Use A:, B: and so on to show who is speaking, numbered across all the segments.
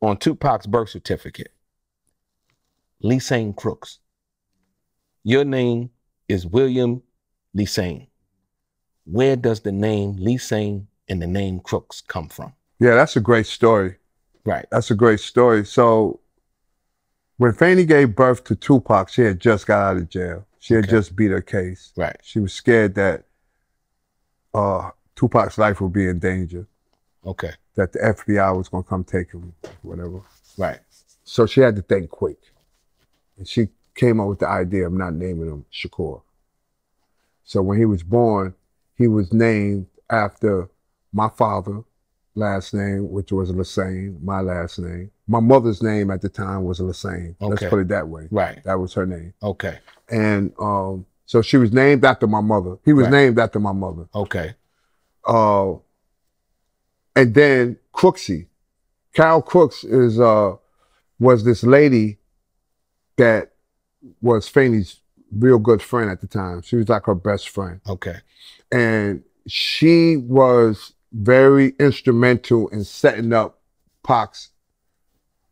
A: on Tupac's birth certificate, Lesane Crooks. Your name is William Lesane. Where does the name Lesane and the name Crooks come from?
B: Yeah, that's a great story.
A: Right.
B: That's a great story. So when Fanny gave birth to Tupac, she had just got out of jail. She had
A: Okay.
B: just beat her case.
A: Right.
B: She was scared that uh, Tupac's life would be in danger,
A: Okay.
B: that the FBI was gonna come take him, whatever.
A: Right.
B: So she had to think quick. And she came up with the idea of not naming him Shakur. So when he was born, he was named after my father, last name, which was Lesane, my last name. My mother's name at the time was Lesane. Let's put it that way.
A: Right.
B: That was her name.
A: Okay.
B: And um, so she was named after my mother. He was
A: Right.
B: named after my mother.
A: Okay.
B: Uh, and then Crooksy. Carol Crooks is uh was this lady that was Fanny's real good friend at the time. She was like her best friend.
A: Okay.
B: And she was very instrumental in setting up Pox.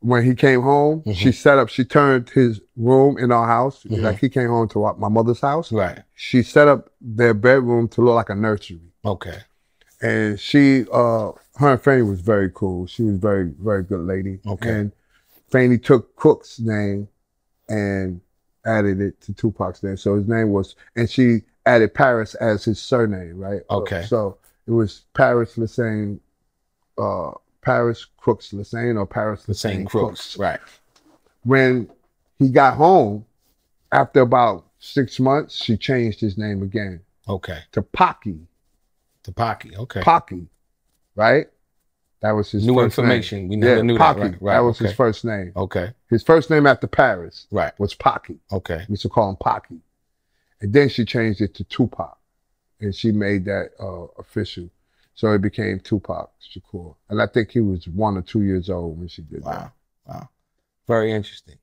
B: When he came home,
A: Mhm.
B: she set up, she turned his room in our house.
A: Mhm.
B: Like he came home to our- my mother's house.
A: Right.
B: She set up their bedroom to look like a nursery
A: Okay.
B: And she uh her and Fanny was very cool. She was very, very good lady.
A: Okay.
B: And Fanny took Cook's name and added it to Tupac's name. So his name was and she added Paris as his surname, right?
A: Okay.
B: So it was Paris Lesane, uh Paris Crooks Lesane or Paris
A: The same
B: Lesane
A: crooks. Right.
B: When he got home, after about six months, she changed his name again
A: Okay.
B: to Pocky.
A: Tapaki. Okay.
B: Pocky, right? That was his
A: New
B: first
A: information.
B: Name.
A: We never
B: yeah,
A: knew
B: Pocky.
A: that. Right. Right.
B: That was
A: okay.
B: his first name.
A: Okay.
B: His first name after Paris
A: Right.
B: was Pocky.
A: Okay.
B: We used to call him Pocky. And then she changed it to Tupac. And she made that uh, official. So it became Tupac Shakur. And I think he was one or two years old when she did that.
A: Wow. Wow. Very interesting.